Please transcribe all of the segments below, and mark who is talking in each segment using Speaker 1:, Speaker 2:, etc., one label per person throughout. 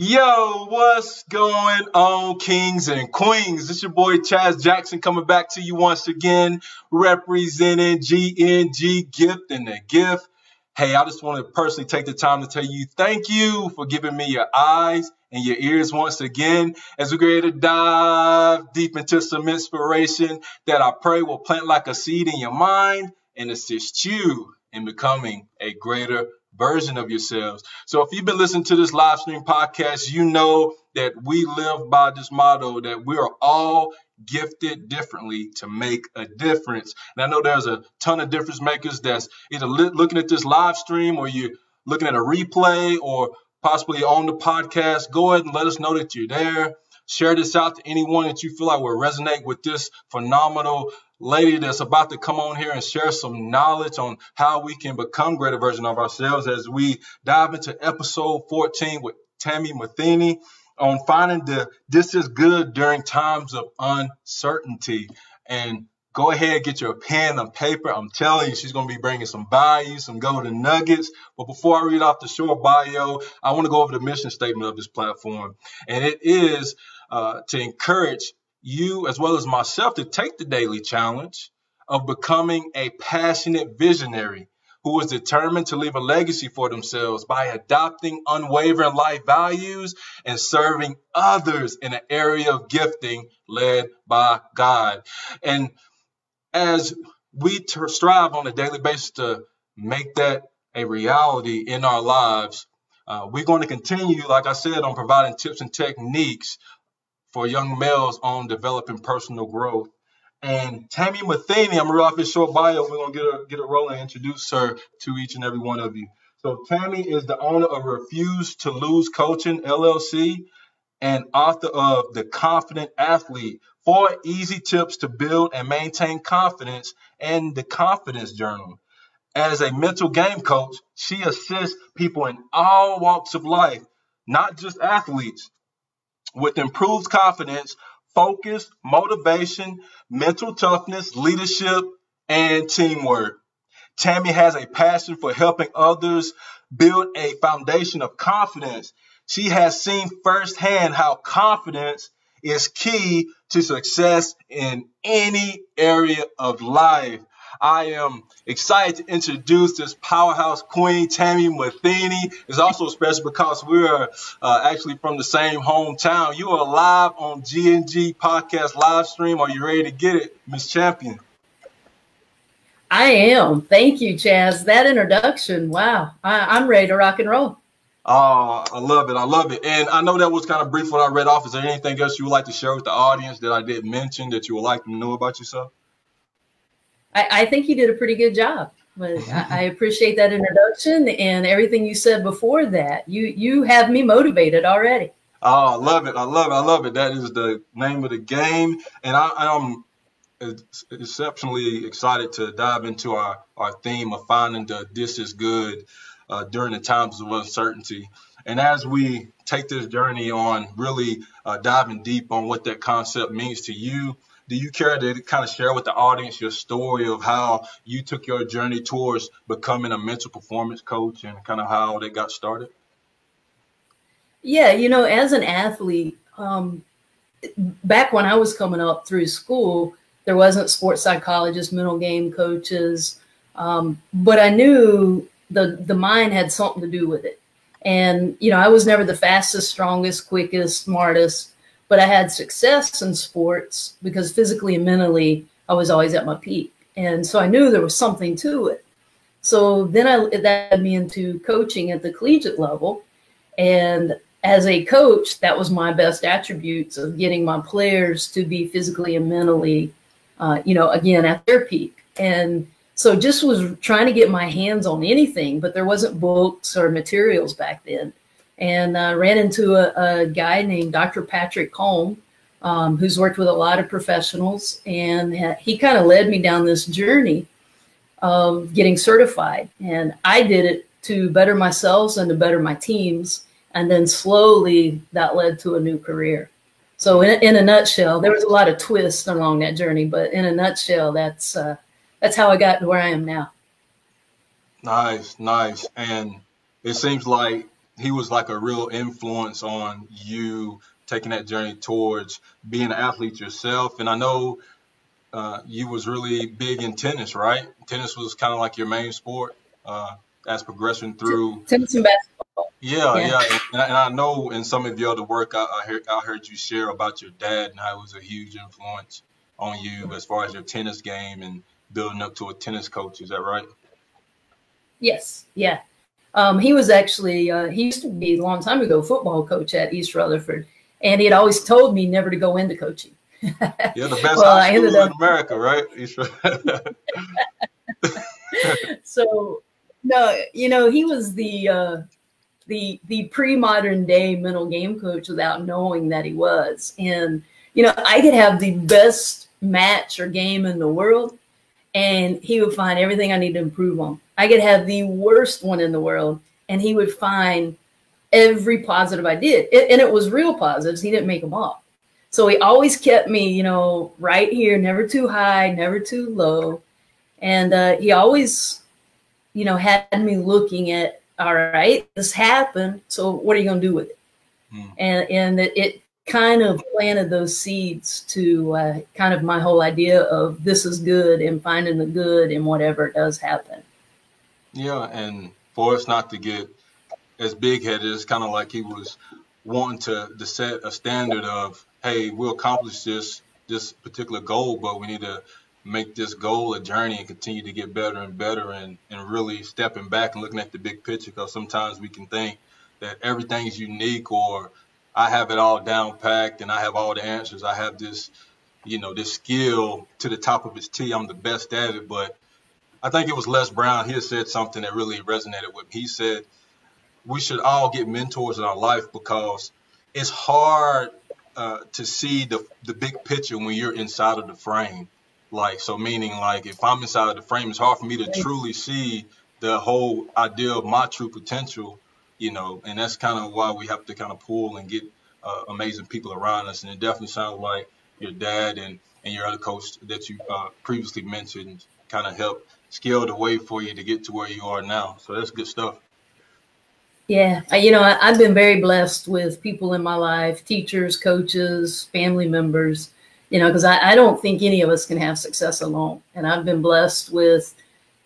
Speaker 1: Yo, what's going on, kings and queens? It's your boy Chaz Jackson coming back to you once again, representing GNG Gift In A Gift. Hey, I just want to personally take the time to tell you thank you for giving me your eyes and your ears once again as we get to dive deep into some inspiration that I pray will plant like a seed in your mind and assist you in becoming a greater version of yourselves. So if you've been listening to this live stream podcast, you know that we live by this motto that we are all gifted differently to make a difference. And I know there's a ton of difference makers that's either looking at this live stream or you're looking at a replay or possibly on the podcast. Go ahead and let us know that you're there. Share this out to anyone that you feel like will resonate with this phenomenal lady that's about to come on here and share some knowledge on how we can become greater version of ourselves as we dive into episode 14 with Tami Matheny on finding the this is good during times of uncertainty. And go ahead, get your pen and paper. I'm telling you, she's going to be bringing some value, some golden nuggets. But before I read off the short bio, I want to go over the mission statement of this platform. And it is uh, to encourage you as well as myself to take the daily challenge of becoming a passionate visionary who is determined to leave a legacy for themselves by adopting unwavering life values and serving others in an area of gifting led by God. And as we strive on a daily basis to make that a reality in our lives, uh, we're going to continue, like I said, on providing tips and techniques for young males on developing personal growth. And Tami Matheny, I'm gonna read off his short bio. We're gonna get a get a roll and introduce her to each and every one of you. So Tami is the owner of Refuse to Lose Coaching LLC and author of The Confident Athlete, four easy tips to build and maintain confidence, and the Confidence Journal. As a mental game coach, she assists people in all walks of life, not just athletes, with improved confidence, focus, motivation, mental toughness, leadership, and teamwork. Tami has a passion for helping others build a foundation of confidence. She has seen firsthand how confidence is key to success in any area of life. I am excited to introduce this powerhouse queen, Tami Matheny. It's also special because we're uh, actually from the same hometown. You are live on GNG Podcast live stream. Are you ready to get it, Miss Champion?
Speaker 2: I am. Thank you, Chaz. That introduction, wow. I, am ready to rock and roll.
Speaker 1: Oh, I love it. I love it. And I know that was kind of brief what I read off. Is there anything else you would like to share with the audience that I didn't mention that you would like them to know about yourself?
Speaker 2: I, I think you did a pretty good job. But I, appreciate that introduction and everything you said before that. You you have me motivated already.
Speaker 1: Oh, I love it. I love it. I love it. That is the name of the game. And I, I'm exceptionally excited to dive into our, our theme of finding the this is good uh, during the times of uncertainty. And as we take this journey on really uh, diving deep on what that concept means to you do you care to kind of share with the audience your story of how you took your journey towards becoming a mental performance coach and kind of how they got started?
Speaker 2: Yeah, you know, as an athlete, um, back when I was coming up through school, there wasn't sports psychologists, mental game coaches, um, but I knew the the mind had something to do with it. And you know, I was never the fastest, strongest, quickest, smartest, but I had success in sports because physically and mentally I was always at my peak. And so I knew there was something to it. So then I, that led me into coaching at the collegiate level. And as a coach, that was my best attributes of getting my players to be physically and mentally, uh, you know, again, at their peak. And so just was trying to get my hands on anything, but there wasn't books or materials back then and uh, ran into a, a, guy named Dr. Patrick Cohn, um, who's worked with a lot of professionals, and he kind of led me down this journey of getting certified. And I did it to better myself and to better my teams, and then slowly that led to a new career. So, in, in a nutshell, there was a lot of twists along that journey, but in a nutshell, that's uh, that's how I got to where I am now.
Speaker 1: Nice, nice, and it seems like he was like a real influence on you taking that journey towards being an athlete yourself. And I know uh, you was really big in tennis, right? Tennis was kind of like your main sport uh, as progression through
Speaker 2: tennis and basketball.
Speaker 1: Yeah, yeah, yeah. And, and, I know in some of your other work, I, I, heard, I heard you share about your dad and how it was a huge influence on you as far as your tennis game and building up to a tennis coach. Is that right?
Speaker 2: Yes. Yeah. Um, he was actually uh, he used to be a long time ago football coach at East Rutherford, and he had always told me never to go into coaching.
Speaker 1: yeah, the best well, high school in America, right?
Speaker 2: so no, you know, he was the uh, the the pre-modern day mental game coach without knowing that he was. And you know, I could have the best match or game in the world, and he would find everything I need to improve on. I could have the worst one in the world, and he would find every positive I did, it, and it was real positives. He didn't make them up. So he always kept me, you know, right here, never too high, never too low. And uh, he always, you know, had me looking at, all right, this happened. So what are you going to do with it? Hmm. And, and it, it, kind of planted those seeds to uh, kind of my whole idea of this is good and finding the good in whatever does happen.
Speaker 1: Yeah. And for us not to get as big headed, it's kind of like he was wanting to, to set a standard of hey, we'll accomplish this this particular goal, but we need to make this goal a journey and continue to get better and better and, and really stepping back and looking at the big picture because sometimes we can think that everything's unique or I have it all down packed and I have all the answers. I have this, you know, this skill to the top of his T. I'm the best at it. But I think it was Les Brown. He had said something that really resonated with me. He said, we should all get mentors in our life because it's hard uh, to see the the big picture when you're inside of the frame. Like so, meaning like if I'm inside of the frame, it's hard for me to truly see the whole idea of my true potential. You know, and that's kind of why we have to kind of pull and get uh, amazing people around us. And it definitely sounds like your dad and and your other coach that you uh, previously mentioned kind of helped scale the way for you to get to where you are now. So that's good stuff.
Speaker 2: Yeah, you know, I, have been very blessed with people in my life, teachers, coaches, family members, you know, because I, I don't think any of us can have success alone. And I've been blessed with,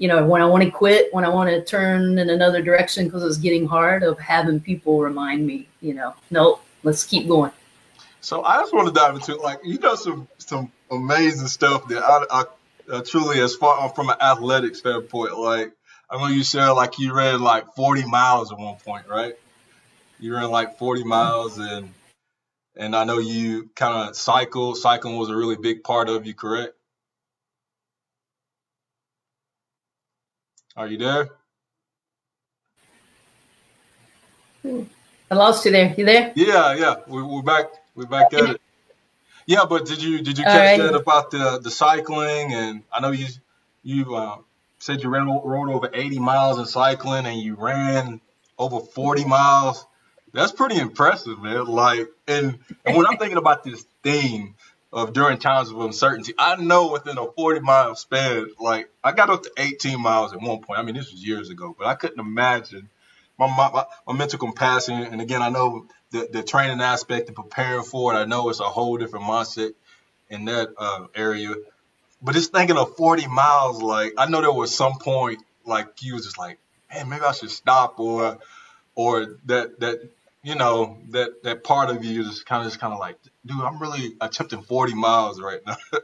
Speaker 2: you know, when I want to quit, when I want to turn in another direction because it's getting hard, of having people remind me, you know, no, let's keep going.
Speaker 1: So I just want to dive into like you know some some amazing stuff that I, I, I truly as far uh, from an athletic standpoint, like I know you said like you ran like 40 miles at one point, right? You ran like 40 miles and and I know you kind of cycle. Cycling was a really big part of you, correct? Are you there?
Speaker 2: I lost you there. You there?
Speaker 1: Yeah, yeah. We, are back. We're back at it. Yeah, but did you did you catch right. that about the the cycling? And I know you you uh, said you ran rode over 80 miles in cycling and you ran over 40 miles. That's pretty impressive, man. Like, and, and when I'm thinking about this theme of during times of uncertainty, I know within a 40 mile span, like I got up to 18 miles at one point. I mean, this was years ago, but I couldn't imagine my, my, my mental capacity. And again, I know the, the training aspect and preparing for it. I know it's a whole different mindset in that uh, area. But just thinking of 40 miles, like I know there was some point like you was just like, man, maybe I should stop or or that that you know that that part of you is kind of just kind of like, dude, I'm really attempting 40 miles right now.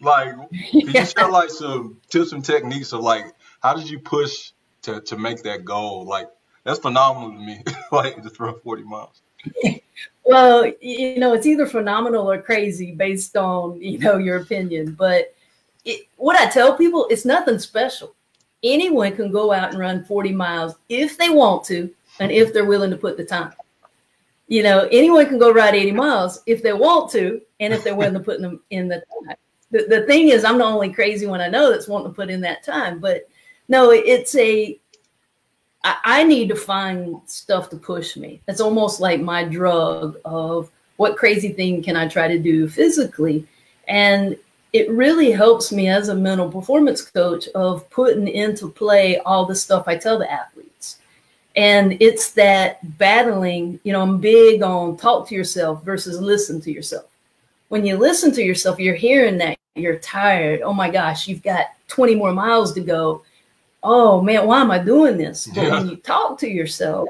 Speaker 1: like, can you share like some tips and techniques of like how did you push to to make that goal? Like that's phenomenal to me. like to throw 40 miles.
Speaker 2: well, you know, it's either phenomenal or crazy based on, you know, your opinion. But it, what I tell people, it's nothing special. Anyone can go out and run 40 miles if they want to and if they're willing to put the time. You know, anyone can go ride 80 miles if they want to and if they're willing to put them in the time. The, the thing is, I'm the only crazy one I know that's wanting to put in that time. But no, it's a I, I need to find stuff to push me. It's almost like my drug of what crazy thing can I try to do physically? And it really helps me as a mental performance coach of putting into play all the stuff I tell the athletes. And it's that battling, you know, I'm big on talk to yourself versus listen to yourself. When you listen to yourself, you're hearing that you're tired. Oh my gosh, you've got 20 more miles to go. Oh man, why am I doing this? But yeah. when you talk to yourself,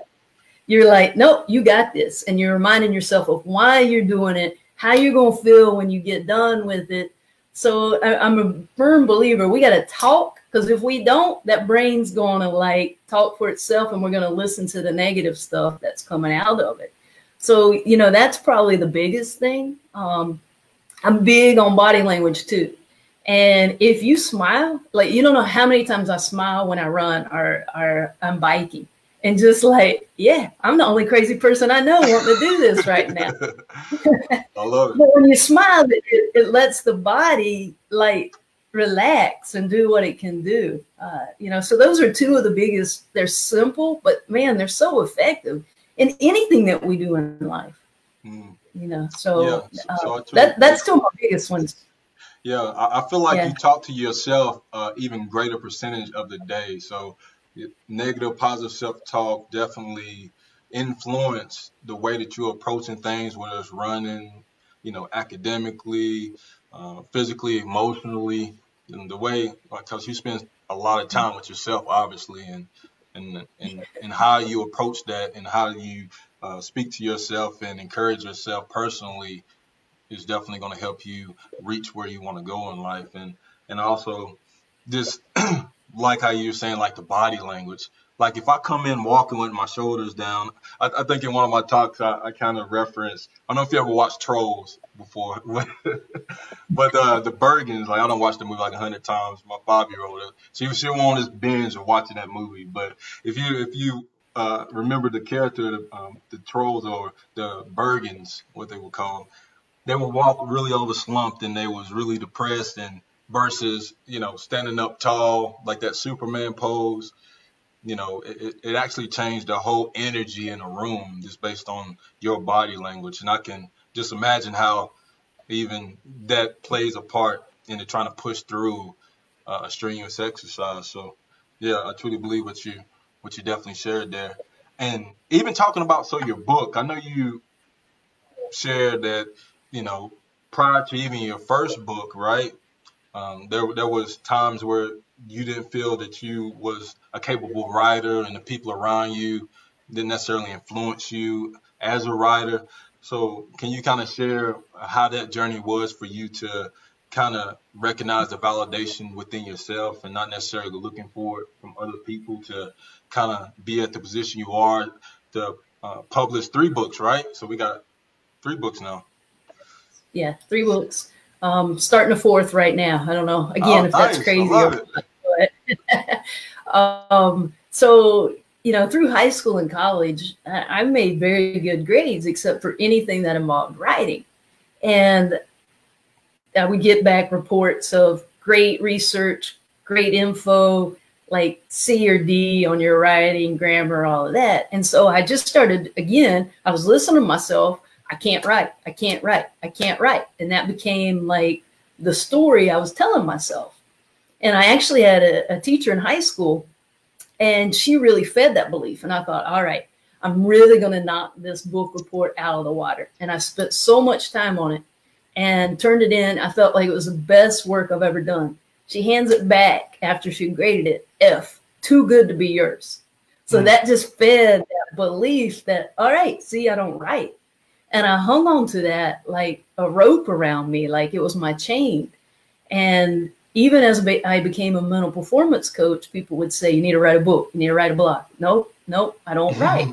Speaker 2: you're like, nope, you got this. And you're reminding yourself of why you're doing it, how you're going to feel when you get done with it. So I, am a firm believer we got to talk because if we don't, that brain's going to like talk for itself and we're going to listen to the negative stuff that's coming out of it. So, you know, that's probably the biggest thing. Um, I'm big on body language too. And if you smile, like you don't know how many times I smile when I run or, or I'm biking and just like, yeah, I'm the only crazy person I know wanting to do this right now.
Speaker 1: I love it.
Speaker 2: But when you smile, it, it lets the body like relax and do what it can do. Uh, you know, so those are two of the biggest. They're simple, but man, they're so effective in anything that we do in life. Mm. You know, so, yeah, uh, so that that's still my biggest ones.
Speaker 1: Yeah, I, I feel like yeah. you talk to yourself uh, even greater percentage of the day. So negative, positive self-talk definitely influence the way that you're approaching things, whether it's running, you know, academically, uh, physically, emotionally, and the way because you spend a lot of time with yourself, obviously, and and and and how you approach that and how you uh, speak to yourself and encourage yourself personally is definitely going to help you reach where you want to go in life, and and also this like how you were saying, like the body language. Like if I come in walking with my shoulders down, I, I think in one of my talks I, I kind of reference. I don't know if you ever watched Trolls before, but uh, the Bergens, like I don't watch the movie like a hundred times. My five year old, she she on this binge of watching that movie. But if you if you uh, remember the character, the, um, the trolls or the Bergens, what they would call them, they would walk really over slumped and they was really depressed and versus you know standing up tall like that Superman pose. You know, it, it actually changed the whole energy in a room just based on your body language, and I can just imagine how even that plays a part in trying to push through uh, a strenuous exercise. So, yeah, I truly believe what you what you definitely shared there, and even talking about so your book. I know you shared that you know prior to even your first book, right? Um, there, there was times where you didn't feel that you was a capable writer, and the people around you didn't necessarily influence you as a writer. So, can you kind of share how that journey was for you to kind of recognize the validation within yourself and not necessarily looking for it from other people to kind of be at the position you are to uh, publish three books, right? So we got three books now.
Speaker 2: Yeah, three books. Um, starting a fourth right now. I don't know again oh, if that's crazy or not. um, so you know, through high school and college, I made very good grades except for anything that involved writing, and I would get back reports of great research, great info, like C or D on your writing, grammar, all of that. And so I just started again. I was listening to myself I can't write. I can't write. I can't write. And that became like the story I was telling myself. And I actually had a, a teacher in high school, and she really fed that belief. And I thought, all right, I'm really going to knock this book report out of the water. And I spent so much time on it and turned it in. I felt like it was the best work I've ever done. She hands it back after she graded it F, too good to be yours. So mm. that just fed that belief that, all right, see, I don't write. And I hung on to that like a rope around me, like it was my chain. And even as I became a mental performance coach, people would say, You need to write a book, you need to write a blog. Nope, nope, I don't write.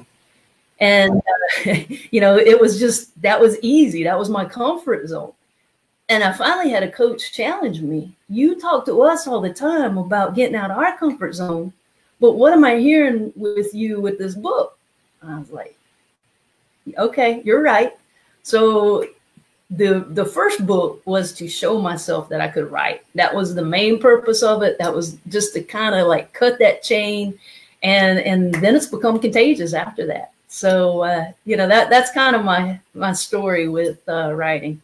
Speaker 2: and, uh, you know, it was just that was easy. That was my comfort zone. And I finally had a coach challenge me. You talk to us all the time about getting out of our comfort zone, but what am I hearing with you with this book? And I was like, okay, you're right. So the the first book was to show myself that I could write. That was the main purpose of it. That was just to kind of like cut that chain, and and then it's become contagious after that. So uh, you know that that's kind of my my story with uh, writing.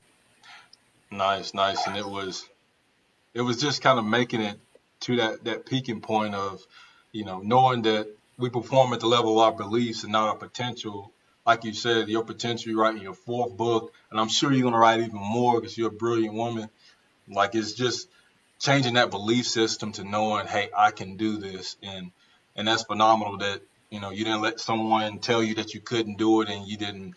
Speaker 1: Nice, nice, and it was it was just kind of making it to that that peaking point of you know knowing that we perform at the level of our beliefs and not our potential. Like you said, your potential, you're writing your fourth book, and I'm sure you're going to write even more because you're a brilliant woman. Like it's just changing that belief system to knowing, hey, I can do this, and and that's phenomenal that you know you didn't let someone tell you that you couldn't do it, and you didn't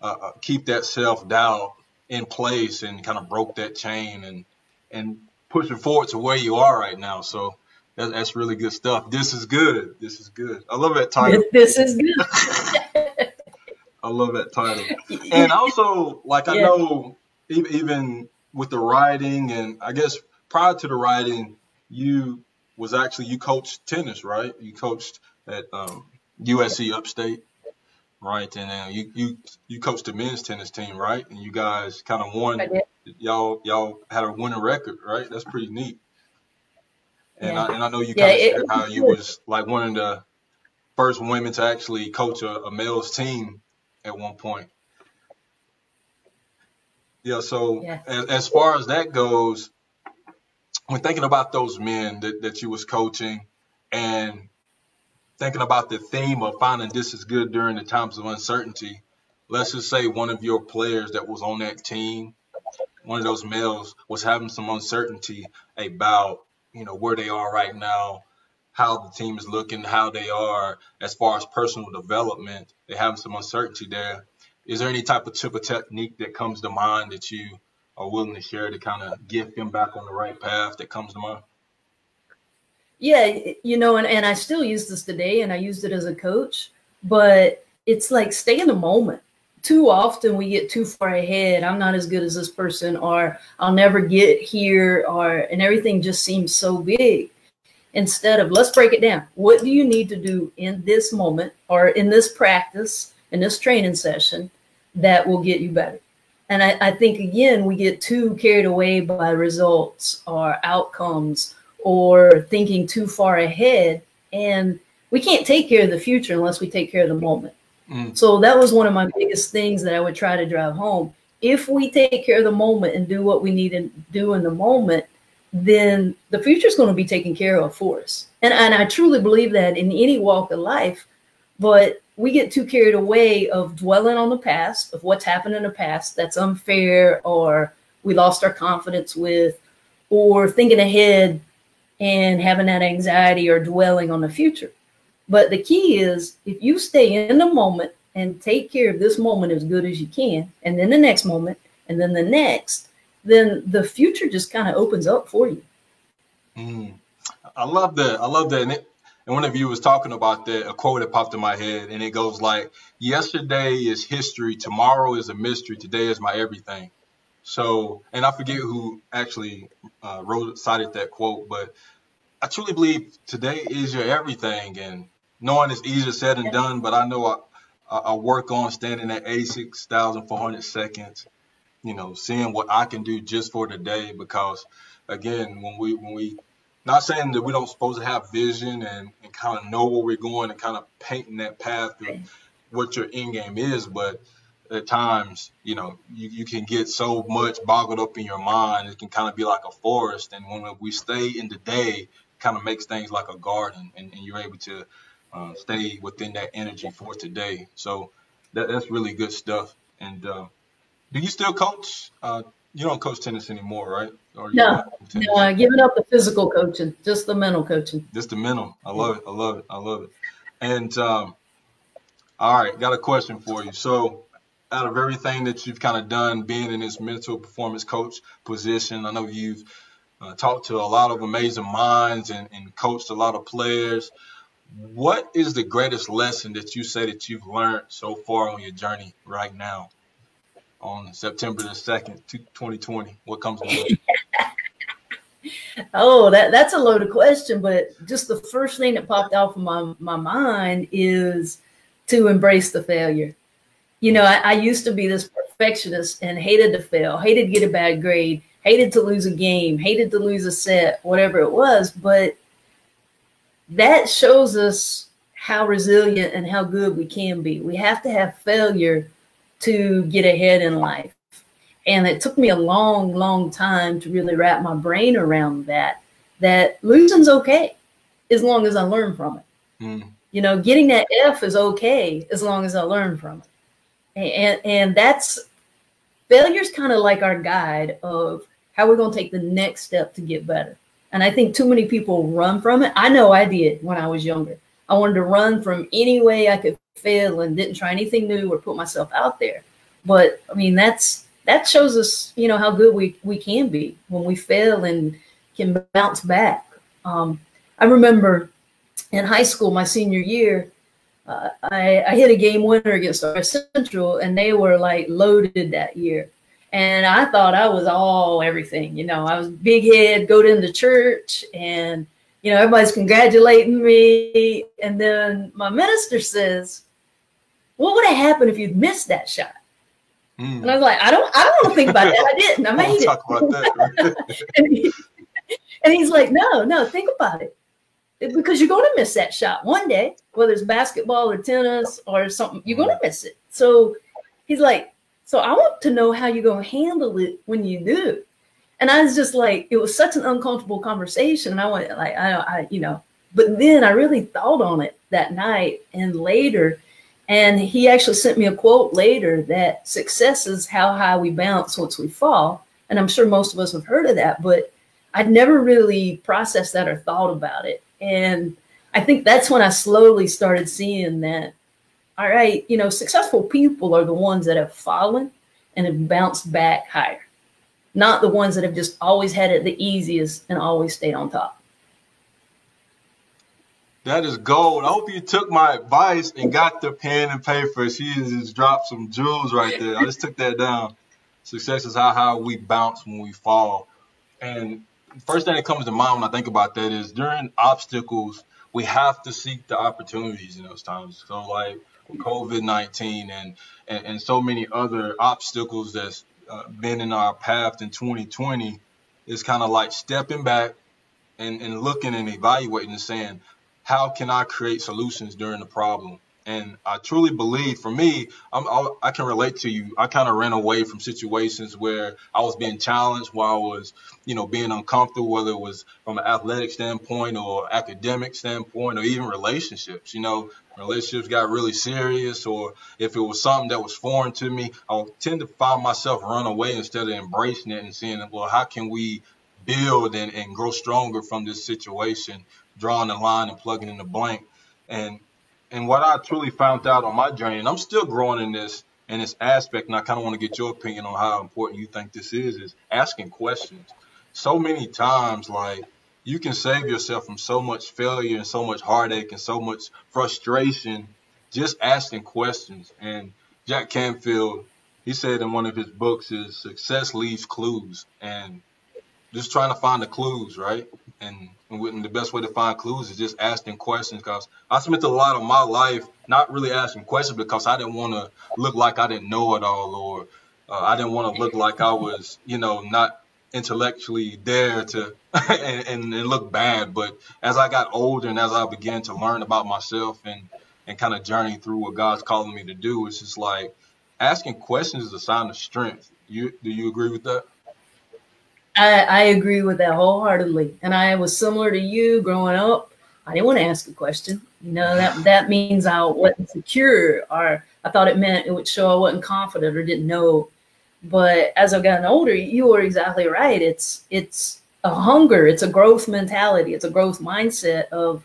Speaker 1: uh, uh keep that self doubt in place and kind of broke that chain and and pushing forward to where you are right now. So that, that's really good stuff. This is good. This is good. I love that title.
Speaker 2: This is good.
Speaker 1: I love that title. And also, like I yeah. know, even with the writing, and I guess prior to the writing, you was actually you coached tennis, right? You coached at um, USC Upstate, right? And you you you coached the men's tennis team, right? And you guys kind of won. Y'all y'all had a winning record, right? That's pretty neat. And yeah. I and I know you kind of shared how you was like one of the first women to actually coach a, a male's team at one point. Yeah, so yeah. As, as far as that goes, when thinking about those men that, that you was coaching and thinking about the theme of finding this is good during the times of uncertainty, let's just say one of your players that was on that team, one of those males was having some uncertainty about you know where they are right now, how the team is looking, how they are as far as personal development. They're having some uncertainty there. Is there any type of tip or technique that comes to mind that you are willing to share to kind of get them back on the right path that comes to mind?
Speaker 2: Yeah, you know, and, and I still use this today and I used it as a coach, but it's like stay in the moment too often we get too far ahead. I'm not as good as this person, or I'll never get here, or and everything just seems so big. Instead of let's break it down. What do you need to do in this moment or in this practice, in this training session that will get you better? And I, I think again, we get too carried away by results or outcomes or thinking too far ahead. And we can't take care of the future unless we take care of the moment. Mm. So that was one of my biggest things that I would try to drive home. If we take care of the moment and do what we need to do in the moment, then the future is going to be taken care of for us. And, and I truly believe that in any walk of life, but we get too carried away of dwelling on the past, of what's happened in the past that's unfair or we lost our confidence with, or thinking ahead and having that anxiety or dwelling on the future. But the key is if you stay in the moment and take care of this moment as good as you can, and then the next moment, and then the next, then the future just kind of opens up for you.
Speaker 1: Mm. I love that. I love that. And, it, and one of you was talking about that, a quote that popped in my head, and it goes like, Yesterday is history, tomorrow is a mystery, today is my everything. So, and I forget who actually uh, wrote cited that quote, but I truly believe today is your everything, and knowing it's easier said than done, but I know I, I work on standing at 86,400 seconds, you know, seeing what I can do just for today. Because again, when we, when we, not saying that we don't supposed to have vision and, and kind of know where we're going and kind of painting that path of what your end game is, but at times, you know, you, you can get so much boggled up in your mind. It can kind of be like a forest. And when we stay in the day, kind of makes things like a garden and, and you're able to uh, stay within that energy for today. So that, that's really good stuff. And uh, do you still coach? Uh, you don't coach tennis anymore, right?
Speaker 2: Or no, no, uh, giving up the physical coaching, just the mental coaching.
Speaker 1: Just the mental. I love it. I love it. I love it. And um, all right, got a question for you. So out of everything that you've kind of done, being in this mental performance coach position, I know you've uh, talked to a lot of amazing minds and, and coached a lot of players. What is the greatest lesson that you say that you've learned so far on your journey right now on September the 2nd, 2020? What comes mind?
Speaker 2: oh, that, that's a loaded question, but just the first thing that popped off of my, my mind is to embrace the failure. You know, I, I used to be this perfectionist and hated to fail, hated to get a bad grade, hated to lose a game, hated to lose a set, whatever it was. But that shows us how resilient and how good we can be. We have to have failure to get ahead in life. And it took me a long, long time to really wrap my brain around that, that losing's okay as long as I learn from it. Mm. You know, getting that F is okay as long as I learn from it. And and that's failure's kind of like our guide of how we're going to take the next step to get better. And I think too many people run from it. I know I did when I was younger. I wanted to run from any way I could fail and didn't try anything new or put myself out there. But I mean, that's that shows us, you know, how good we we can be when we fail and can bounce back. Um, I remember in high school, my senior year, uh, I, I hit a game winner against R-S Central, and they were like loaded that year. And I thought I was all everything, you know. I was big head, go to the church, and you know everybody's congratulating me. And then my minister says, "What would have happened if you'd missed that shot?" Mm. And I was like, "I don't, I don't want to think about that. I didn't. I made it." Talk about that. and, he, and he's like, "No, no, think about it because you're going to miss that shot one day, whether it's basketball or tennis or something, you're going to miss it. So he's like, so I want to know how you're going to handle it when you do. And I was just like, it was such an uncomfortable conversation. And I went like, I, I, you know, but then I really thought on it that night and later. And he actually sent me a quote later that success is how high we bounce once we fall. And I'm sure most of us have heard of that, but I'd never really processed that or thought about it. And I think that's when I slowly started seeing that, all right, you know, successful people are the ones that have fallen and have bounced back higher, not the ones that have just always had it the easiest and always stayed on top.
Speaker 1: That is gold. I hope you took my advice and got the pen and paper. She just dropped some jewels right there. I just took that down. Success is how, how we bounce when we fall. And first thing that comes to mind when I think about that is during obstacles, we have to seek the opportunities in those times. So like COVID nineteen and, and, and so many other obstacles that's uh, been in our path in 2020 is kind of like stepping back and, and looking and evaluating and saying, how can I create solutions during the problem? And I truly believe, for me, I'm, i can relate to you. I kind of ran away from situations where I was being challenged, while I was, you know, being uncomfortable, whether it was from an athletic standpoint or academic standpoint or even relationships. You know, relationships got really serious, or if it was something that was foreign to me, I would tend to find myself run away instead of embracing it and saying, well, how can we build and, and grow stronger from this situation, drawing a line and plugging in the blank. And and what I truly found out on my journey, and I'm still growing in this in this aspect, and I kind of want to get your opinion on how important you think this is, is asking questions. So many times, like you can save yourself from so much failure and so much heartache and so much frustration just asking questions. And Jack Canfield, he said in one of his books, is success leaves clues, and just trying to find the clues, right? And, and the best way to find clues is just asking questions. Because I spent a lot of my life not really asking questions because I didn't want to look like I didn't know it all, or uh, I didn't want to look like I was, you know, not intellectually there to and, and, and, look bad. But as I got older and as I began to learn about myself and and kind of journey through what God's calling me to do, it's just like asking questions is a sign of strength. You do you agree with that?
Speaker 2: I, I agree with that wholeheartedly. And I was similar to you growing up. I didn't want to ask a question. You know, that that means I wasn't secure or I thought it meant it would show I wasn't confident or didn't know. But as I've gotten older, you are exactly right. It's it's a hunger, it's a growth mentality, it's a growth mindset of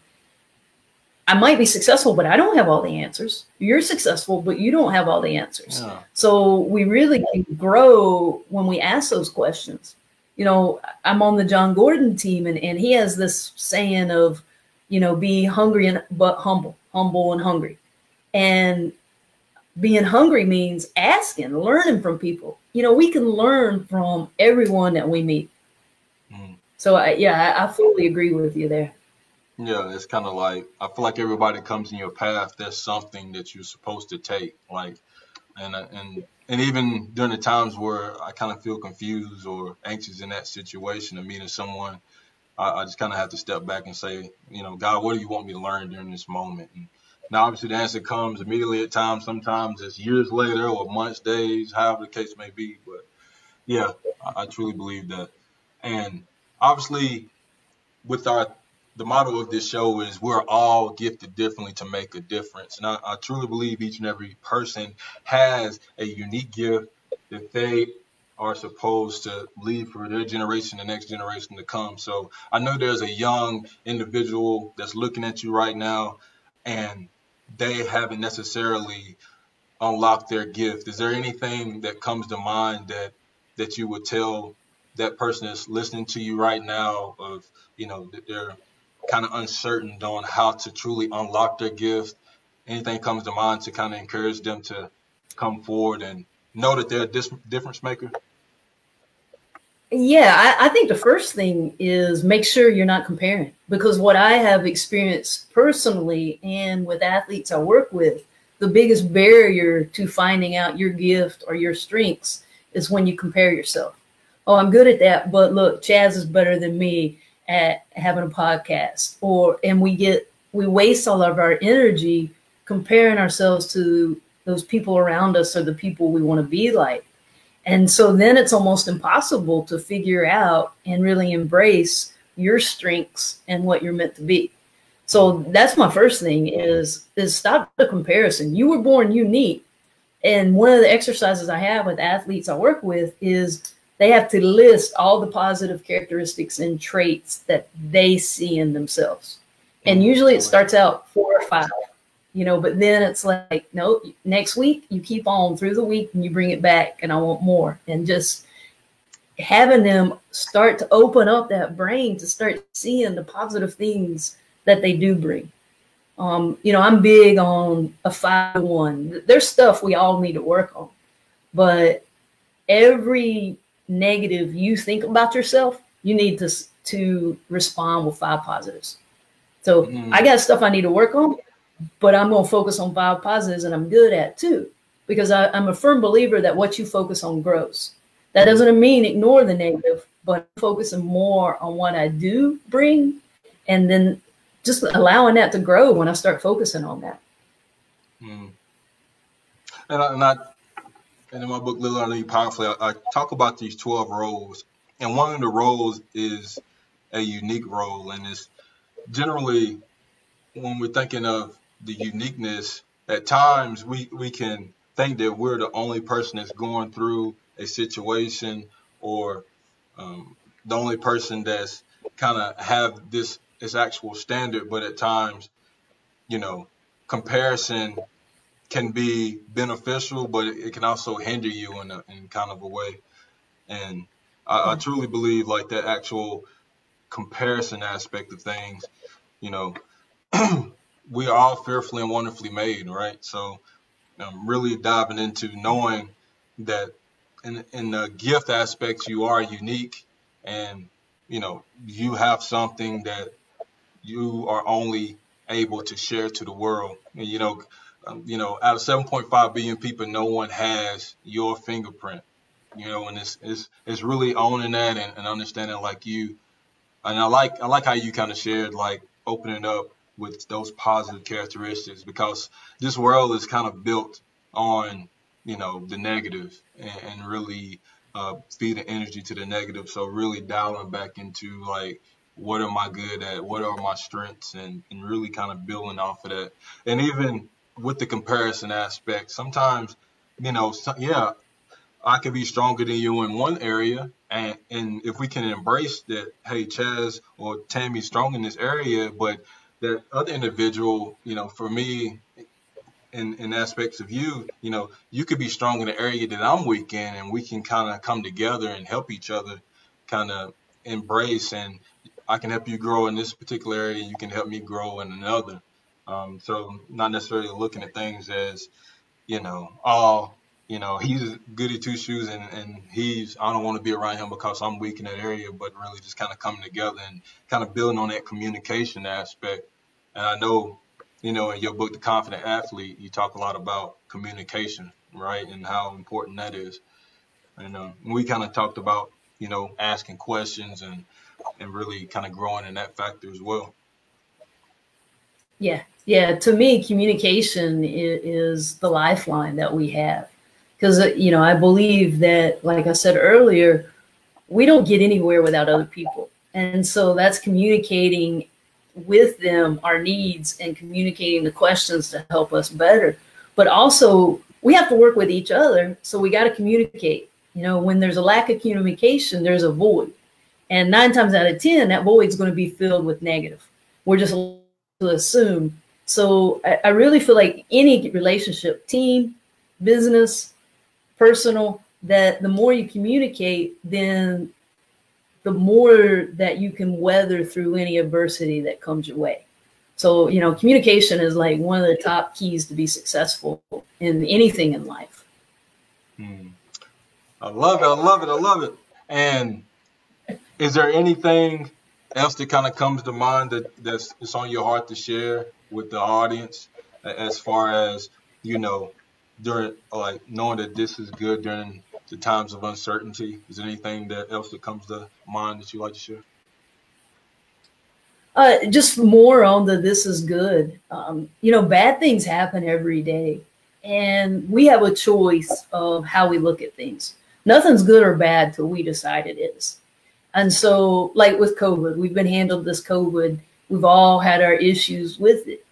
Speaker 2: I might be successful, but I don't have all the answers. You're successful, but you don't have all the answers. Yeah. So we really can grow when we ask those questions you know, I'm on the Jon Gordon team and, and he has this saying of, you know, be hungry and but humble, humble and hungry. And being hungry means asking, learning from people. You know, we can learn from everyone that we meet. Mm. So I, yeah, I, I fully agree with you there.
Speaker 1: Yeah, it's kind of like I feel like everybody comes in your path. There's something that you're supposed to take, like, and and and even during the times where I kind of feel confused or anxious in that situation of meeting someone, I, I just kind of have to step back and say, you know, God, what do you want me to learn during this moment? And now, obviously, the answer comes immediately at times. Sometimes it's years later or months, days, however the case may be. But yeah, I, I truly believe that. And obviously, with our the motto of this show is we're all gifted differently to make a difference. And I, I, truly believe each and every person has a unique gift that they are supposed to leave for their generation, the next generation to come. So I know there's a young individual that's looking at you right now and they haven't necessarily unlocked their gift. Is there anything that comes to mind that that you would tell that person that's listening to you right now of, you know, that they're kind of uncertain on how to truly unlock their gift? Anything comes to mind to kind of encourage them to come forward and know that they're a dis- difference maker?
Speaker 2: Yeah, I, I, think the first thing is make sure you're not comparing because what I have experienced personally and with athletes I work with, the biggest barrier to finding out your gift or your strengths is when you compare yourself. Oh, I'm good at that, but look, Chaz is better than me at having a podcast. Or and we get we waste all of our energy comparing ourselves to those people around us or the people we want to be like. And so then it's almost impossible to figure out and really embrace your strengths and what you're meant to be. So that's my first thing is is stop the comparison. You were born unique. And one of the exercises I have with athletes I work with is they have to list all the positive characteristics and traits that they see in themselves. And mm-hmm. usually it starts out four or five you know, but then it's like, no, next week you keep on through the week and you bring it back and I want more. And just having them start to open up that brain to start seeing the positive things that they do bring. Um, you know, I'm big on a five one. There's stuff we all need to work on, but every negative you think about yourself, you need to to respond with five positives. So mm. I got stuff I need to work on but I'm going to focus on five positives and I'm good at too, because I, am a firm believer that what you focus on grows. That doesn't mean ignore the negative, but focusing more on what I do bring and then just allowing that to grow when I start focusing on that.
Speaker 1: Mm. And, I, and, I, and in my book, Little Lead Powerfully, I, I talk about these 12 roles. And one of the roles is a unique role. And it's generally when we're thinking of the uniqueness, at times we, we can think that we're the only person that's going through a situation or um, the only person that's kind of have this this actual standard. But at times, you know, comparison can be beneficial, but it, can also hinder you in a, in kind of a way. And I, I truly believe like that actual comparison aspect of things, you know, we are all fearfully and wonderfully made, right? So um, really diving into knowing that in, in the gift aspects, you are unique and, you know, you have something that you are only able to share to the world. And, you know, you know, out of 7.5 billion people, no one has your fingerprint, you know, and it's, it's, it's really owning that and, and understanding like you, and I like, I like how you kind of shared, like opening up with those positive characteristics because this world is kind of built on you know the negative and, and really uh, feeding energy to the negative. So really dialing back into like what am i good at? What are my strengths? And, and really kind of building off of that. And even with the comparison aspect sometimes you know so, yeah i could be stronger than you in one area and and if we can embrace that hey chaz or tami's strong in this area but that other individual, you know, for me, in, in aspects of you, you know, you could be strong in the area that I'm weak in, and we can kind of come together and help each other kind of embrace. And I can help you grow in this particular area, you can help me grow in another. Um, so, not necessarily looking at things as, you know, oh, you know, he's goody two shoes and, and he's, I don't want to be around him because I'm weak in that area, but really just kind of coming together and kind of building on that communication aspect and I know, you know, in your book, The Confident Athlete, you talk a lot about communication, right, and how important that is. And uh, we kind of talked about, you know, asking questions and and really kind of growing in that factor as well.
Speaker 2: Yeah, yeah. To me, communication is the lifeline that we have, because uh, you know I believe that, like I said earlier, we don't get anywhere without other people, and so that's communicating with them our needs and communicating the questions to help us better. But also, we have to work with each other. So we got to communicate. You know, when there's a lack of communication, there's a void. And nine times out of 10, that void is going to be filled with negative. We're just to assume. So I, I really feel like any relationship, team, business, personal, that the more you communicate, then the more that you can weather through any adversity that comes your way. So, you know, communication is like one of the top keys to be successful in anything in life.
Speaker 1: Hmm. I love it. I love it. I love it. And is there anything else that kind of comes to mind that that's it's on your heart to share with the audience as far as you know during like knowing that this is good during the times of uncertainty. Is there anything that else that comes to mind that you'd like to share?
Speaker 2: Uh, just more on the this is good. Um, you know bad things happen every day and we have a choice of how we look at things. Nothing's good or bad till we decide it is and so, like with COVID, we've been handled this COVID. We've all had our issues with it.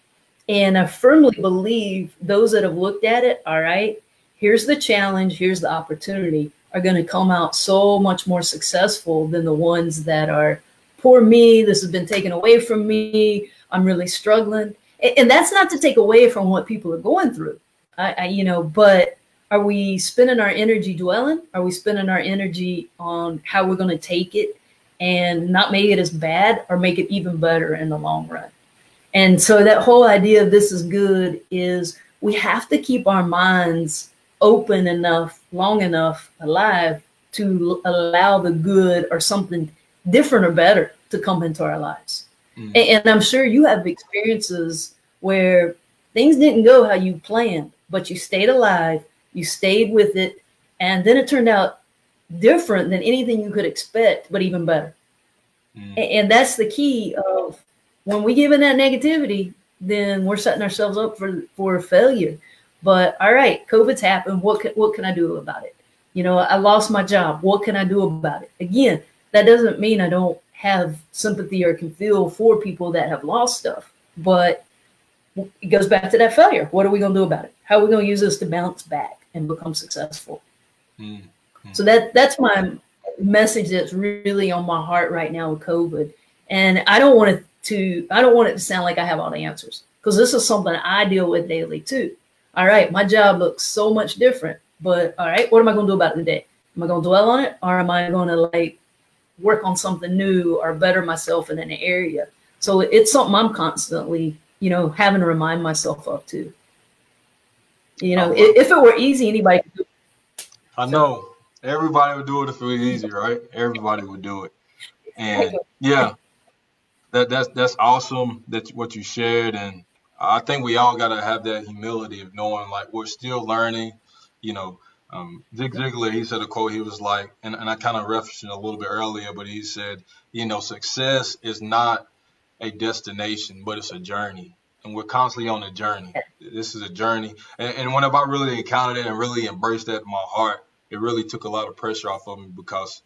Speaker 2: And I firmly believe those that have looked at it, all right, here's the challenge, here's the opportunity, are going to come out so much more successful than the ones that are, poor me, this has been taken away from me, I'm really struggling. And that's not to take away from what people are going through, I, I you know, but are we spending our energy dwelling? Are we spending our energy on how we're going to take it and not make it as bad or make it even better in the long run? And so that whole idea of this is good is we have to keep our minds open enough, long enough, alive to allow the good or something different or better to come into our lives. Mm. And, and I'm sure you have experiences where things didn't go how you planned, but you stayed alive you stayed with it, and then it turned out different than anything you could expect, but even better. Mm. And that's the key of when we give in that negativity, then we're setting ourselves up for for failure. But all right, COVID's happened. What can, what can I do about it? You know, I lost my job. What can I do about it? Again, that doesn't mean I don't have sympathy or can feel for people that have lost stuff, but it goes back to that failure. What are we going to do about it? How are we going to use this to bounce back? And become successful. Mm-hmm. So that that's my message that's really on my heart right now with COVID. And I don't want it to I don't want it to sound like I have all the answers because this is something I deal with daily too. All right, my job looks so much different, but all right, what am I going to do about it today? Am I going to dwell on it or am I going to like work on something new or better myself in an area? So it's something I'm constantly, you know, having to remind myself of too. You know, if, if, it were easy, anybody could do it.
Speaker 1: I know. Everybody would do it if it was easy, right? Everybody would do it. And yeah, that that's that's awesome that what you shared and I think we all got to have that humility of knowing like we're still learning, you know, um, Zig Ziglar, he said a quote, he was like, and, and I kind of referenced it a little bit earlier, but he said, you know, success is not a destination, but it's a journey and we're constantly on a journey. This is a journey, and, and whenever I really encountered it and really embraced that in my heart, it really took a lot of pressure off of me because,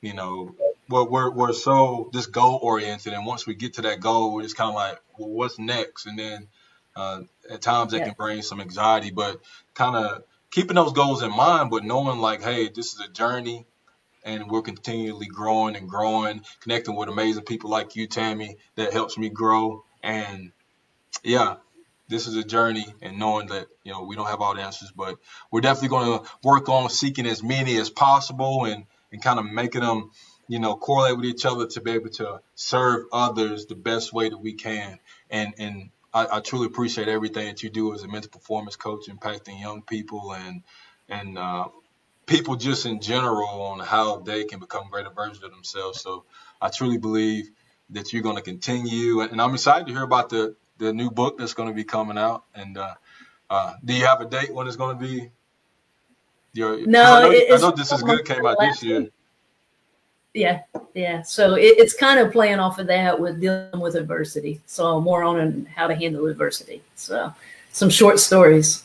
Speaker 1: you know, we're we're, we're so just goal oriented, and once we get to that goal, we're just kind of like, well, what's next? And then uh, at times that yeah. can bring some anxiety, but kind of keeping those goals in mind, but knowing like, hey, this is a journey. And we're continually growing and growing, connecting with amazing people like you, Tami, that helps me grow. And yeah, this is a journey and knowing that you know we don't have all the answers, but we're definitely going to work on seeking as many as possible and and kind of making them you know correlate with each other to be able to serve others the best way that we can. And and I, I truly appreciate everything that you do as a mental performance coach, impacting young people and and uh, people just in general on how they can become greater versions of themselves. So I truly believe that you're going to continue, and I'm excited to hear about the the new book that's going to be coming out. And uh, uh, do you have a date when it's going to be?
Speaker 2: Your, no, I know,
Speaker 1: I know this is good came out this year.
Speaker 2: Yeah, yeah. So it, it's kind of playing off of that with dealing with adversity. So more on how to handle adversity. So some short stories.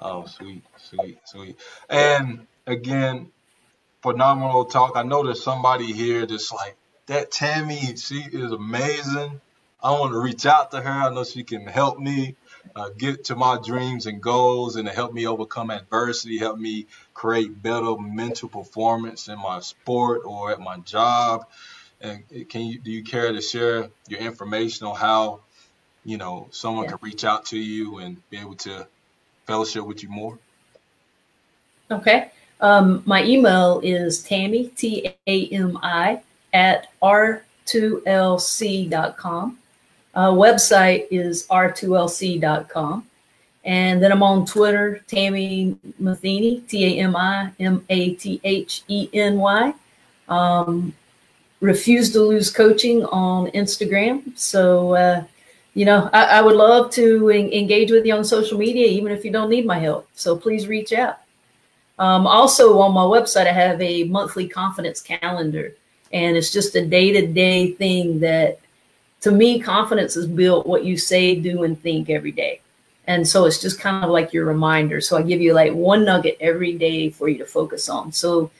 Speaker 1: Oh, sweet, sweet, sweet. And again, phenomenal talk. I know there's somebody here that's like that. Tami, she is amazing. I want to reach out to her. I know she can help me uh, get to my dreams and goals and to help me overcome adversity, help me create better mental performance in my sport or at my job. And can you do you care to share your information on how you know someone yeah. can reach out to you and be able to fellowship with you more?
Speaker 2: Okay. Um, my email is Tami, T A M I, at r2lc.com. Uh, website is r2lc.com. And then I'm on Twitter, Tami Matheny, T A M I M A T H E N Y. Um, refuse to lose coaching on Instagram. So, uh, you know, I, I, would love to en- engage with you on social media, even if you don't need my help. So please reach out. Um, also, on my website, I have a monthly confidence calendar, and it's just a day to day thing that to me, confidence is built what you say, do, and think every day. And so it's just kind of like your reminder. So I give you like one nugget every day for you to focus on. So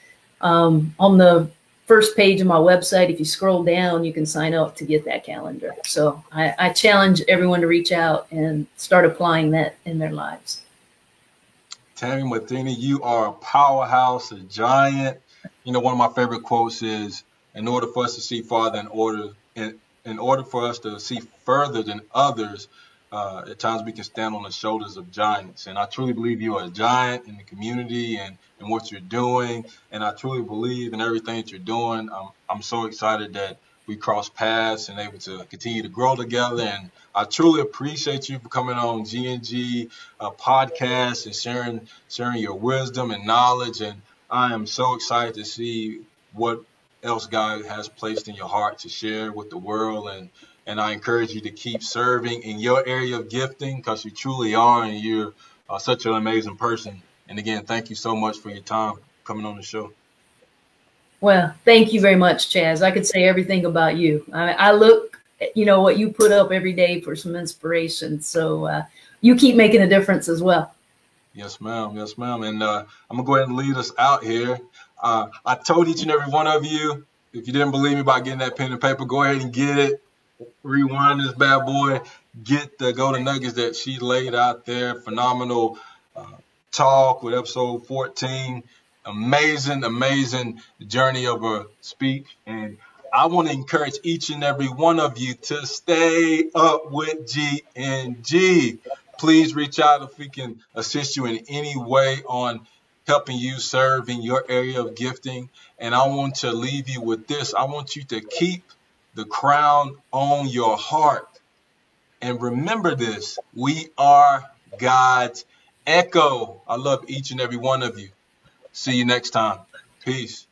Speaker 2: um, on the first page of my website, if you scroll down, you can sign up to get that calendar. So I, I challenge everyone to reach out and start applying that in their lives.
Speaker 1: Tami Matheny, you are a powerhouse, a giant. You know, one of my favorite quotes is, "In order for us to see farther, in order in order for us to see further than others, uh, at times we can stand on the shoulders of giants. And I truly believe you are a giant in the community and, and what you're doing. And I truly believe in everything that you're doing. I'm, I'm so excited that we cross paths and able to continue to grow together. And I truly appreciate you for coming on GNG uh, podcast and sharing sharing your wisdom and knowledge. And I am so excited to see what else God has placed in your heart to share with the world. And and I encourage you to keep serving in your area of gifting because you truly are, and you're uh, such an amazing person. And again, thank you so much for your time coming on the show.
Speaker 2: Well, thank you very much, Chaz. I could say everything about you. I, I look, you know, what you put up every day for some inspiration. So uh, you keep making a difference as well.
Speaker 1: Yes, ma'am. Yes, ma'am. And uh, I'm gonna go ahead and lead us out here. Uh, I told each and every one of you, if you didn't believe me by getting that pen and paper, go ahead and get it. Rewind this bad boy. Get the golden nuggets that she laid out there. Phenomenal uh, talk with episode 14. Amazing, amazing journey of a speech. And I want to encourage each and every one of you to stay up with GNG. Please reach out if we can assist you in any way on helping you serve in your area of gifting. And I want to leave you with this. I want you to keep the crown on your heart. And remember this we are God's echo. I love each and every one of you. See you next time. Peace.